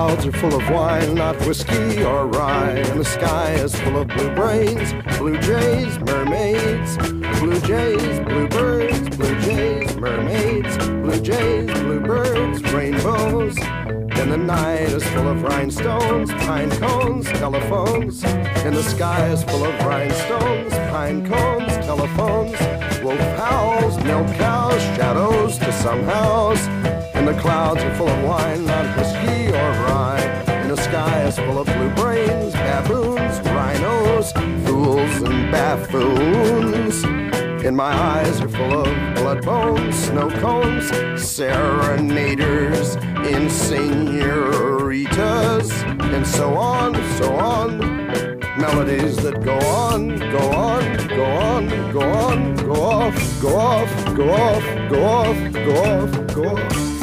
clouds are full of wine, not whiskey or rye. And the sky is full of blue brains, blue jays, mermaids, blue jays, bluebirds, blue jays, mermaids, blue jays, bluebirds, rainbows. And the night is full of rhinestones, pine cones, telephones. And the sky is full of rhinestones, pine cones, telephones. Wolf howls, milk cows, shadows to some house. And the clouds are full of wine, not whiskey is full of blue brains, baboons, rhinos, fools and buffoons. And my eyes are full of blood bones, snow cones, serenaders, insenoritas, and so on, so on. Melodies that go on, go on, go on, go on, go off, go off, go off, go off, go off, go off.